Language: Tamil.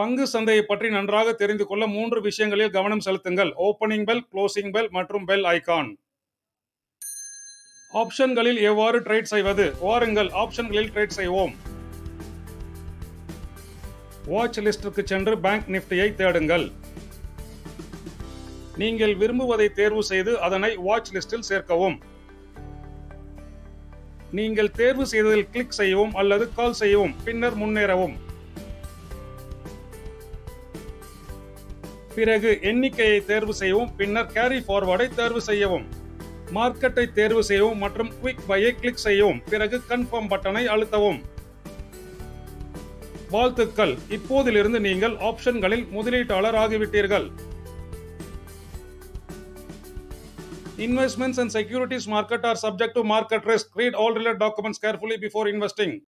பங்கு சந்தையை பற்றி நன்றாக தெரிந்து கொள்ள மூன்று விஷயங்களில் கவனம் செலுத்துங்கள். ஓப்பனிங் பெல் க்ளோசிங் பெல் மற்றும் பெல் ஐகான் ஆப்ஷன்களில் எவ்வாறு ட்ரேட் செய்வது? வாருங்கள் ஆப்ஷன்களில் ட்ரேட் செய்வோம். வாட்ச் லிஸ்டுக்கு சென்று பேங்க் நிஃப்டியை தேடுங்கள். நீங்கள் விரும்புவதை தேர்வு செய்து அதனை வாட்ச் லிஸ்டில் சேர்க்கவும். நீங்கள் தேர்வு செய்ததில் கிளிக் செய்யவும் அல்லது கால் செய்யவும் பின்னர் முன்னேறவும். பிறகு எண்ணிக்கையை தேர்வு செய்யவும் பின்னர் கேரி ஃபார்வர்டை தேர்வு செய்யவும். மார்க்கெட்டை தேர்வு செய்யவும் மற்றும் குவிக் பையை கிளிக் செய்யவும். பிறகு கன்ஃபார்ம் பட்டனை அழுத்தவும். வாழ்த்துக்கள். இப்போதிலிருந்து நீங்கள் ஆப்ஷன்களில் முதலீட்டாளர் ஆகிவிட்டீர்கள். Investments and securities market are subject to market risk. Read all related documents carefully before investing.